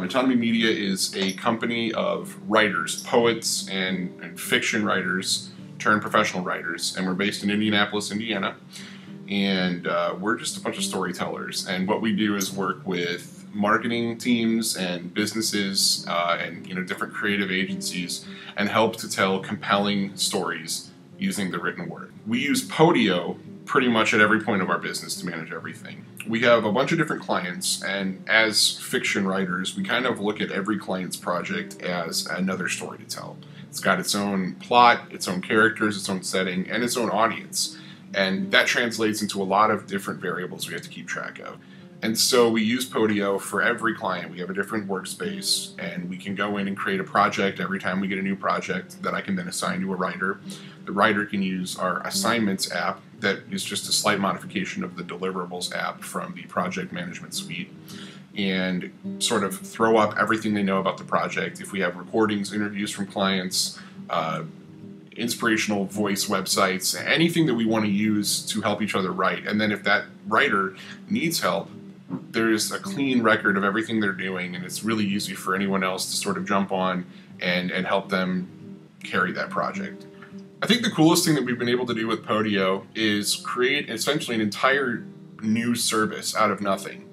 Metonymy Media is a company of writers, poets, and, and fiction writers turned professional writers, and we're based in Indianapolis, Indiana. And uh, we're just a bunch of storytellers. And what we do is work with marketing teams and businesses uh, and you know different creative agencies and help to tell compelling stories using the written word. We use Podio pretty much at every point of our business to manage everything. We have a bunch of different clients, and as fiction writers, we kind of look at every client's project as another story to tell. It's got its own plot, its own characters, its own setting, and its own audience. And that translates into a lot of different variables we have to keep track of. And so we use Podio for every client. We have a different workspace, and we can go in and create a project every time we get a new project that I can then assign to a writer. The writer can use our assignments app, that is just a slight modification of the deliverables app from the project management suite and sort of throw up everything they know about the project. If we have recordings, interviews from clients, uh, inspirational voice websites, anything that we want to use to help each other write. And then if that writer needs help, there's a clean record of everything they're doing, and it's really easy for anyone else to sort of jump on and, and help them carry that project. I think the coolest thing that we've been able to do with Podio is create essentially an entire new service out of nothing.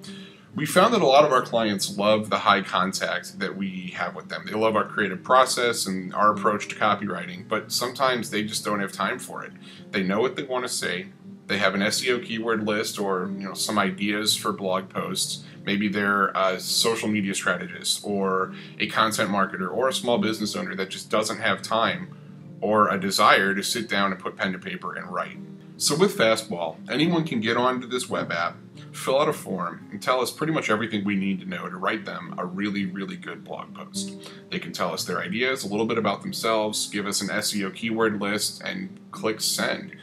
We found that a lot of our clients love the high contact that we have with them. They love our creative process and our approach to copywriting, but sometimes they just don't have time for it. They know what they want to say. They have an SEO keyword list or you know some ideas for blog posts. Maybe they're a social media strategist or a content marketer or a small business owner that just doesn't have time or a desire to sit down and put pen to paper and write. So with Fastball, anyone can get onto this web app, fill out a form, and tell us pretty much everything we need to know to write them a really, really good blog post. They can tell us their ideas, a little bit about themselves, give us an SEO keyword list, and click send.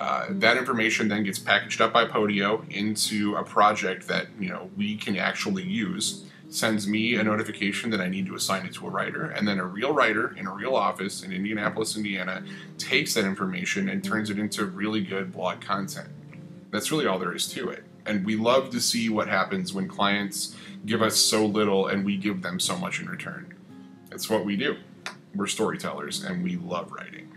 Uh, that information then gets packaged up by Podio into a project that you know we can actually use sends me a notification that I need to assign it to a writer, and then a real writer in a real office in Indianapolis, Indiana, takes that information and turns it into really good blog content. That's really all there is to it. And we love to see what happens when clients give us so little and we give them so much in return. It's what we do. We're storytellers and we love writing.